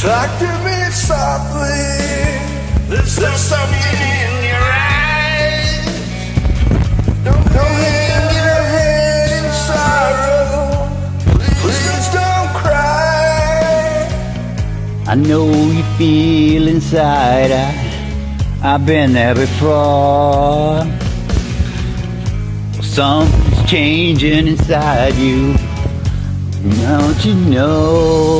Talk to me softly. There's, there's something in your eyes. Don't, don't hang your head in sorrow. Please don't cry. I know you feel inside. I, I've been there before. Something's changing inside you. Don't you know?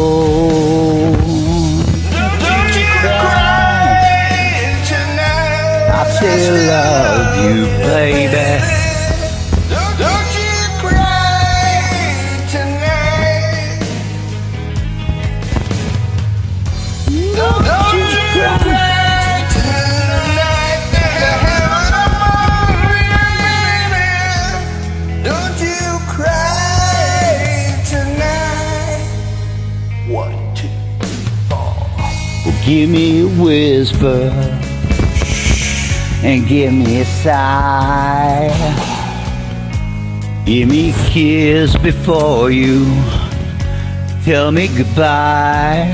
Still love you, baby. Don't, you cry tonight. Don't, don't you cry tonight. The heaven above you, baby. Don't you cry tonight. One, two, four. Give me a whisper and give me a sigh. Give me a kiss before you tell me goodbye.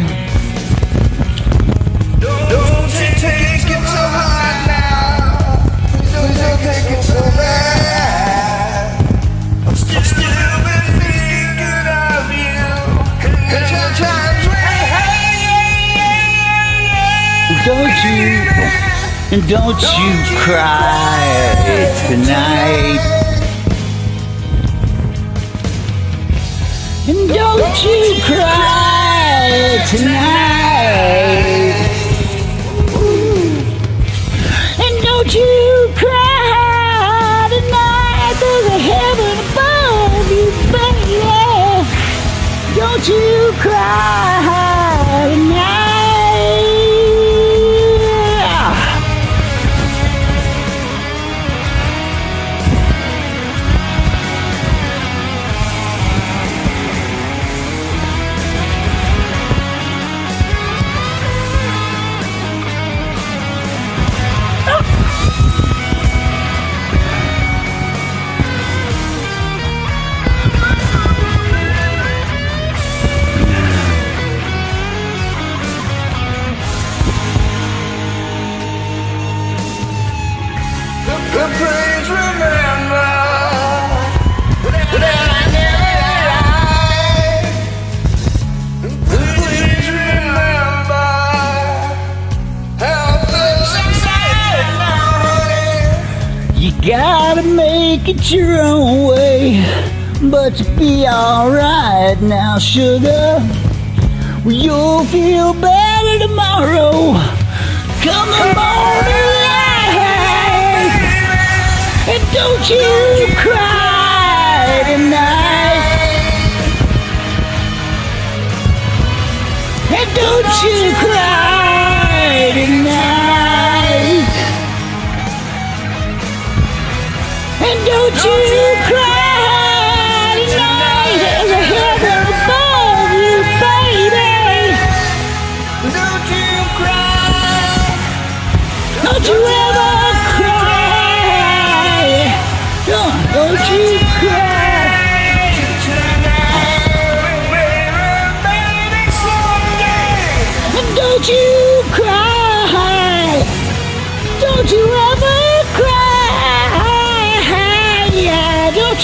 Don't you take it so hard now. Don't you take it so bad. I'm still, still been thinking of you. And sometimes when Don't you and don't you cry tonight. And don't you cry tonight. Gotta make it your own way, but you'll be alright now, sugar. You'll feel better tomorrow. Come the morning light, and don't you cry tonight. And don't you cry And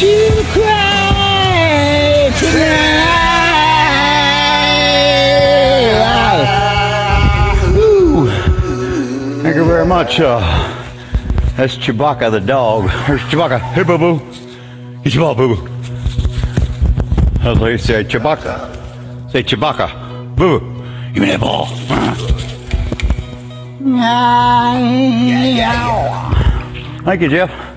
You cry tonight. Woo. Thank you very much. Uh, that's Chewbacca the dog. There's Chewbacca. Hey, boo boo. Hey, Chewbacca, boo boo. That's what you say, Chewbacca. Say Chewbacca. Boo boo. Give me that ball. Thank you, Jeff.